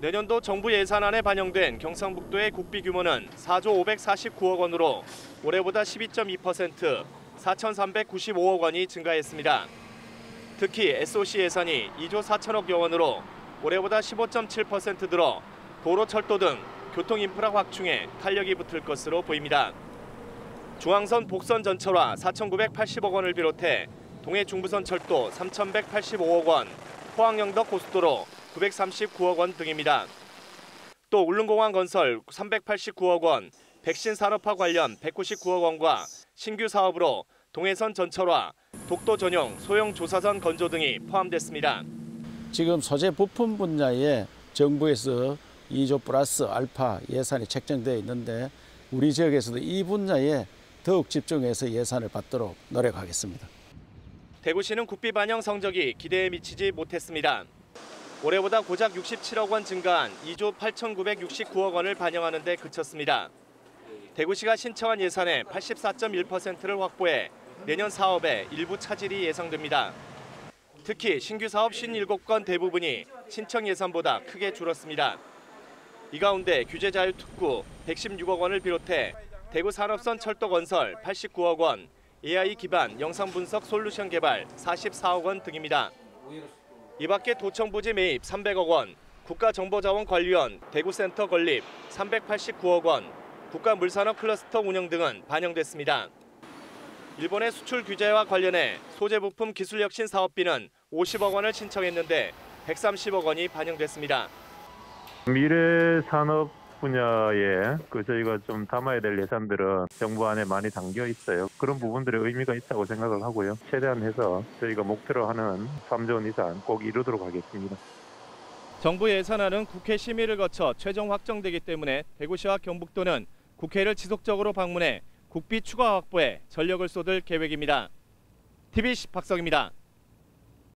내년도 정부 예산안에 반영된 경상북도의 국비 규모는 4조 549억 원으로 올해보다 12.2% 4,395억 원이 증가했습니다. 특히 SOC 예산이 2조 4천억여 원으로 올해보다 15.7% 늘어 도로, 철도 등 교통 인프라 확충에 탄력이 붙을 것으로 보입니다. 중앙선 복선 전철화 4,980억 원을 비롯해 동해 중부선 철도 3,185억 원, 포항 영덕 고속도로 939억 원 등입니다. 또 울릉공항 건설 389억 원, 백신 산업화 관련 199억 원과 신규 사업으로 동해선 전철화, 독도 전용 소형 조사선 건조 등이 포함됐습니다. 지금 소재 부품 분야에 정부에서 2조 플러스 알파 예산이 책정되어 있는데 우리 지역에서도 이 분야에 더욱 집중해서 예산을 받도록 노력하겠습니다. 대구시는 국비 반영 성적이 기대에 미치지 못했습니다. 올해보다 고작 67억 원 증가한 2조 8,969억 원을 반영하는 데 그쳤습니다. 대구시가 신청한 예산의 84.1%를 확보해 내년 사업에 일부 차질이 예상됩니다. 특히 신규 사업 57건 대부분이 신청 예산보다 크게 줄었습니다. 이 가운데 규제 자유 특구 116억 원을 비롯해 대구 산업선 철도 건설 89억 원, AI 기반 영상 분석 솔루션 개발 44억 원 등입니다. 이 밖에 도청 부지 매입 300억 원, 국가정보자원관리원 대구센터 건립 389억 원, 국가물산업 클러스터 운영 등은 반영됐습니다. 일본의 수출 규제와 관련해 소재 부품 기술 혁신 사업비는 50억 원을 신청했는데 130억 원이 반영됐습니다. 미래 산업 분야에 그 저희가 좀 담아야 될 예산들은 정부 안에 많이 담겨 있어요. 그런 부분들의 의미가 있다고 생각을 하고요. 최대한 해서 저희가 목표로 하는 3조 원 이상 꼭 이루도록 하겠습니다. 정부 예산안은 국회 심의를 거쳐 최종 확정되기 때문에 대구시와 경북도는 국회를 지속적으로 방문해 국비 추가 확보에 전력을 쏟을 계획입니다. TBC 박석입니다.